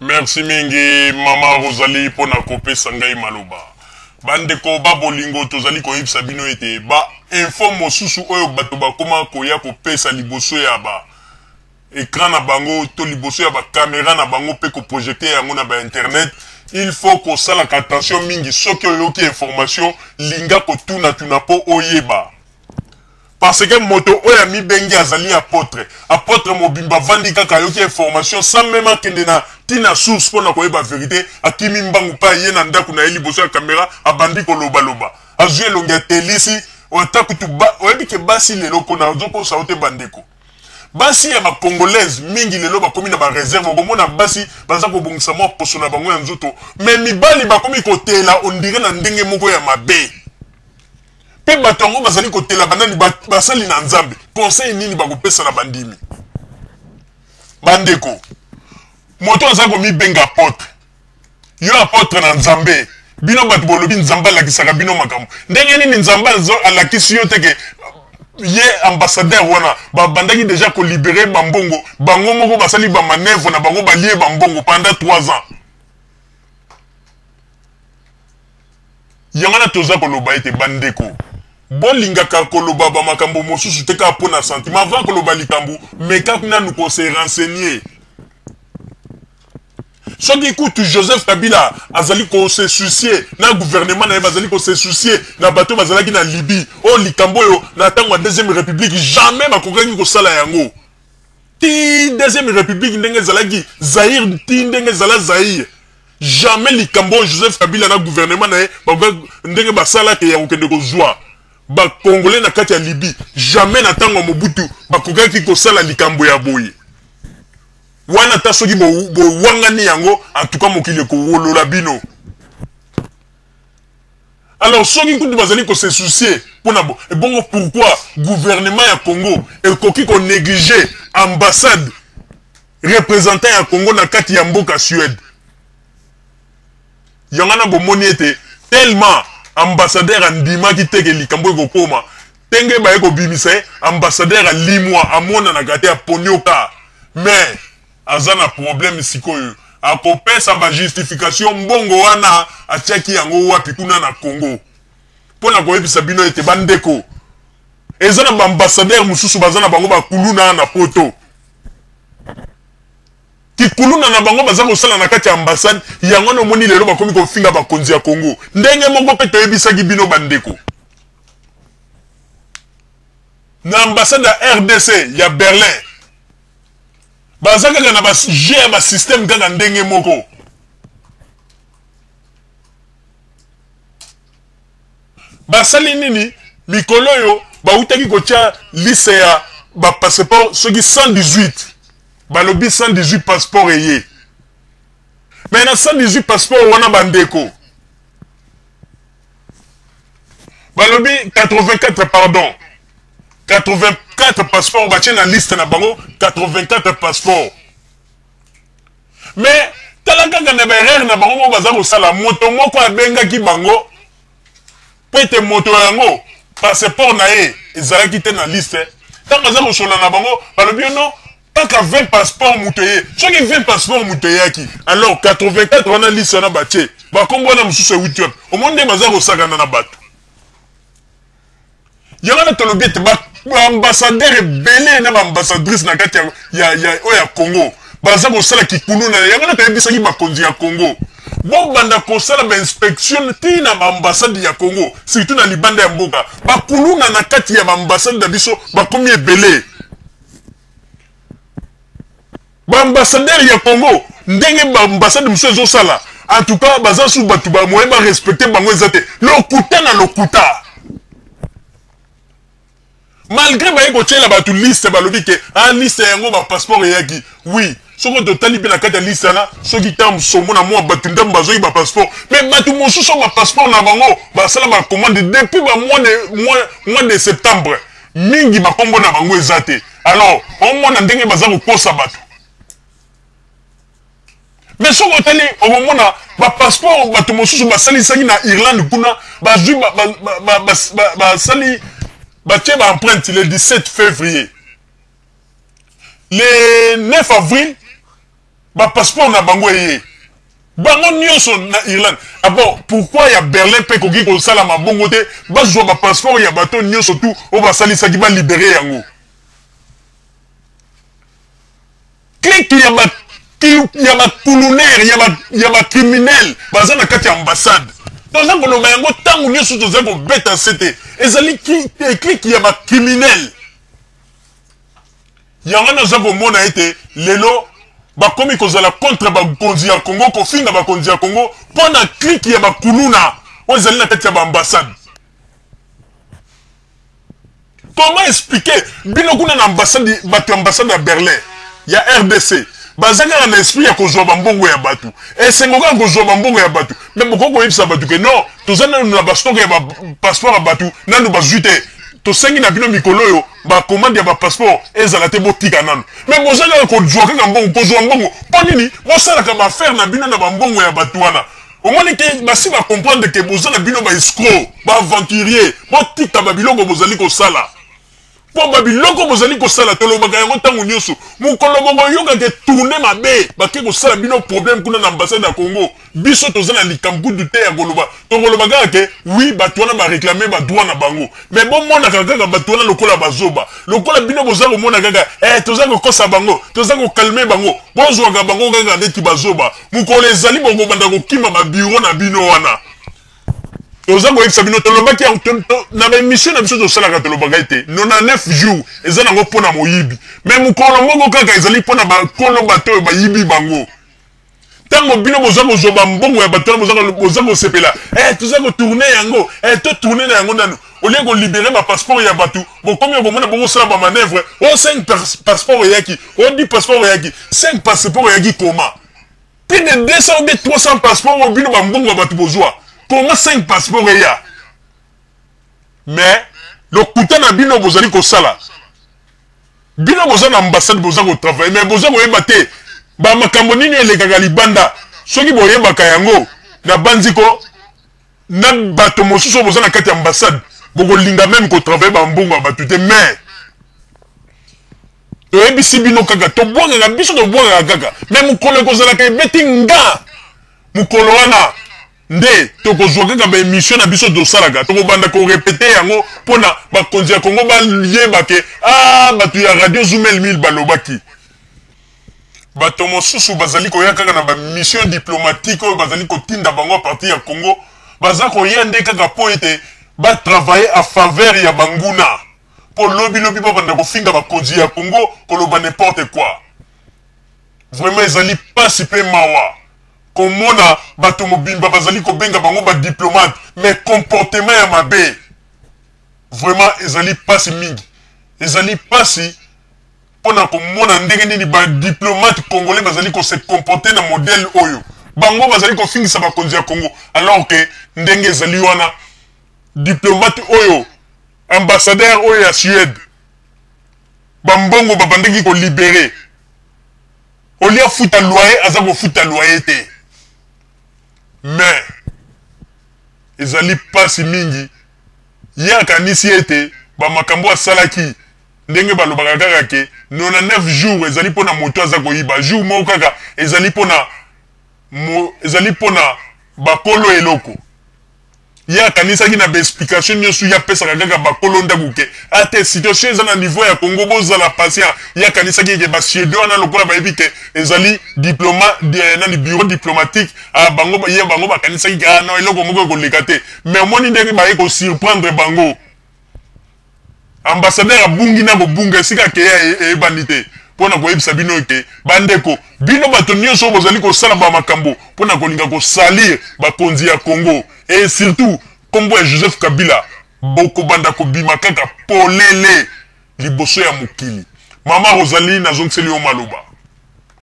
merci mingi mama rosalie mpo na kopesa ngai maloba. Bandeko babolingo tozali koyebisa bino ete bainfo mosusu oyo bato bakóma koya kopesa liboso ya ba ekran na bango to liboso ya bakamera na bango mpe koprojekte yango na bainternet il faut kosalaka attention mingi. Soki oyoki information linga kotunatuna mpo oyeba. Parce que moto oyo amibengi azali apôtre. Apôtre mobimba avandi kaka ayoki information sans même akende na ntina source mpo na koyeba verité akimi mbangu mpe aye na ndako na ye liboso ya kamera abandi kolobaloba. Azwi elongi atelisi ata kutu oyebi ke basi lelo kona ozokosa o te bandeko basi ya bacongolaise mingi lelo bakomi na bareserve okomona basi baza kobongisa mwa poso na bango ya nzoto. Me mibali bakomi kotela ondire na ndenge moko ya mabe. Mpe bato yango bazali kotela banani basali na nzambe. Conseil nini bakopesa na bandimi? Bandeko moto aza komibenga apotre yo apotre na nzambe. Bino bato bolobi nzambe alakisaka bino makambo. Ndenge nini nzambe alakisi yo teke ye ambassadeur wana babandaki deja kolibere bambongo. Bango moko basali bamanevre na bango balie bambongo pendant 3 ans. Yango na toza koloba ete bandeko. Bolingaka koloba bamakambo mosusu te kaka mpo na sentiment. Avant koloba likambo meka nanu kose renseigner soki kutu joseph kabila azali kose soucie na gouvernement na ye bazali kose soucie na bato bazalaki na libye. Oyo likambo oyo na ntango ya deuxième république jamais bakokaki kosala yango. Ti deuxième république ndenge ezalaki zaire ti ndenge ezala zaire. Jamais likambo joseph kabila na gouvernement na ye ndenge basalaki ya kokende kozwa. Bakongole na kati ya libye jamais na ntango ya mobutu bakokaki kosala likambo ya boye wana yango bino. Alors soki bazali gouvernement ya congo ekoki konéglige ambassade représentant ya congo na kati ya mboka suède? Yango wana bomoni ete tellement ambassadeur andimaki teke likambo ekokoma ndenge baye kobimisa ye ambassadeur alimwa amonanaka te aponioka mais aza na problème sikoyo. Akopesa bajustification mbongo wana atiaki yango wapi kuna na congo. Mpo na koyebisa bino ete bandeko eza na baambassadeur mosusu baza na bango bakuluna na poto. Kikuluna na bango baza kosala na kati ya ambassade yango wana omoni lelo bakomi kofinga bakonzi ya congo. Ndenge moko mpe toyebisaki bino bandeko na ambassade ya rdc ya berlin baza kaka na baje ya basysteme kaka ndenge moko. Basali nini? Mikolo oyo bautaki kotia liste ya bapasseport soki 118 balobi 118 passeport eye. Me na 118 passeport wana bandeko balobi 84 pardon 84 passeport batie na liste na bango. 84 passeport mais tala kaka na baerreur na bango moko baza kosala moto moko abengaki bango po ete moto yango passeport na ye ezalaki te na liste ntango aza kosola na bango balobi no kaka 20 passeport moto ye soki 20 passeport moto eyaki alors 84 wana liste wana batie bakombo wana mosusu ewuti wapi omoni nde baza kosakana na bato yango wana tolobi ete baambassadeur ebele na baambasadrice na kati oyo ya congo. Baza kosala kikulu na yango wana toyebisaki bakonzi ya congo. Bobanda kosala bainspection na baambasade ya congo surtout na libanda ya mboka. Bakuluna na kati ya baambasade na biso bakomi ebele. Baambasadere ya congo ndenge baambasade mosusu ezosala en tout cas baza su bato bamoye barespecte bango eza te. Lokuta na lokuta malgré baye kotiela bato liste balobi ke a liste yango bapasseport eyaki oui soki totali mpe na kati ya liste wana soki ta msombo na mwa bato ndambo bazoki bapasseport me bato mosusu oyo bapasseport na bango basala bacommande depuis bamois de septembre mingi bakombo na bango eza te alors omona ndenge baza kokosa bato me soki otali okomona bapasseport bato mosusu basalisaki na irlande kuna bazwi basali batie baempreinte le 17 février. Le 9 avril bapasseport na bango eye bango nyonso na irlande. Abo pourquoi ya berlin mpe koki kosala mabongo te? Bazwa bapasseport ya bato nyonso tu oyo basalisaki balibere yango. Clike ya ba ya bakulunere ya bacriminel baza na kati ambassade. Toza koloba yango ntango nyonso toza kobeta se te ezali clike ya bacriminel. Yango naza komona ete lelo bakomi kozala contre bakonzi ya congo kofinga bakonzi ya congo mpo na clike ya bakuluna oyo ezali na kati ya baambassade comment expliquer? Bino kuna na ambassade bato ya ambassade ya berlin ya rdc baza kaka na esprit ya kozwa bambongo ya bato. Bambongo ya bato me bokoki koyebisa bato ke. Non toza nanu na bastoke ya bapasseport ya bato nanu bazwi te. Tosengi na bino mikolo oyo bakomande ya bapasseport ezala te botika nanu. Me boza kaka kozwa kaka mbongo kozwa mbongo. Mpo nini? Bosalaka baaffaire na bino na bambongo ya bato wana. Omoni ke basi bacomprendre ke boza na bino baescro baaventurier botika babiloko bozali kosala mpo babiloko bozali kosala tolobaka yango ntango nyonso. Mokolo moko oyokaka tourne mabe bake kosala bino problème kuna na ambassade ya congo. Biso toza na likambudu te ya koloba. Tokoloba kaka ke wi bato wana bareklame badroit na bango. Me bomonaka kaka bato wana lokola bazoba. Lokola bino boza komona kaka eh, toza kokosa bango toza kokalme bango. Bozwaka bango kaka neti bazoba. Mokolo ezali bokobanda kokima babiro na bino wana toza koyebisa bino tolobaki na baémission na biso tosalaka tolobaka ete 99 jours eza nango mpo na moyibi me kaka ezali mpo na bakolo bato oyo bayibi bango. Ntango bino boza kozwa bambongo ya bato wana boza kosepela. Eh, toza kotourne yango. Eh, totourne na yango nanu. Olie kolibere bapasseport ya bato bokomi bomona bokosala bamanevre o 5 passeport eyaki o 10 passeport eyaki 5 passeport eyaki koma. Plus de 200 ou bien 300 passeport oyo bino bambongo ya bato bozwa koma 5 passeport eya mais lokuta na bino bozali kosala bino boza na ambassade boza kotravaille mais boza koyeba te bamakambo nini elekaka libanda. Soki boyebaka yango na banziko na bato mosusu oyo boza na kati ya ambassade bokolinga meme kotravaille bambongo ya bato te mais toyebisi bino kaka tobwakaka biso tobwakaka kaka me mokolo ekozalaka ebeti nga mokolo wana nde tokozwa kaka baémission na biso tosalaka. Tokobanda korepete yango mpona bakonzi ya kongo bayeba ke a bato ya radio zumel mil balobaki. Bato mosusu bazali koya kaka na bamission diplomatique oyo bazali kotinda bango a partir ya congo. Baza koya nde kaka mpo ete batravaille a faveur ya banguna. Mpo lobilobi babanda kofinga bakonzi ya congo koloba n'importe quoi. Vraiment ezali mpasi mpe mawa komona bato mobimba bazali kobenga bango badiplomate mais comportement ya mabe vraiment ezali mpasi mingi. Ezali mpasi mpona komona ndenge nini badiplomate congolais bazali kose comporte na modele oyo. Bango bazali kofingisa bakonzi ya congo. Alors ke ndenge ezali wana diplomate oyo ambassadeur oyo ya suède bambongo babandaki kolibere olia futa loyer aza kofuta loyer te mais ezali mpasi mingi. Ye akanisi ete bamakambo asalaki ndenge balobaka kaka ke 99 jour ezali mpona moto aza koyiba. Jour moko kaka ezali mpona ezali mpona bakolo eloko ye akanisaki na baexplication nyonso ye apesaka kaka bakolo ndako ke. Ate situation eza na niveau ya congo bozala patient. Ye akanisaki eke basiede wana lokola bayebi ke ezali diploma nani bureau diplomatique. Bango ye bango bakanisaki ke no eloko moko ekoleka te. Mais omoni ndenge baye kosurprendre bango. Ambassadeur abungi na kobunga esika keya eyebani te mpo na koyebisa bino ete bandeko bino bato nyonso bozali kosala bamakambo mpo na kolinga kosalir bakonzi ya congo. E surtout nkombo ya joseph kabila bokobanda kobima kaka polele liboso ya mama rosalie nazongiseli yo maloba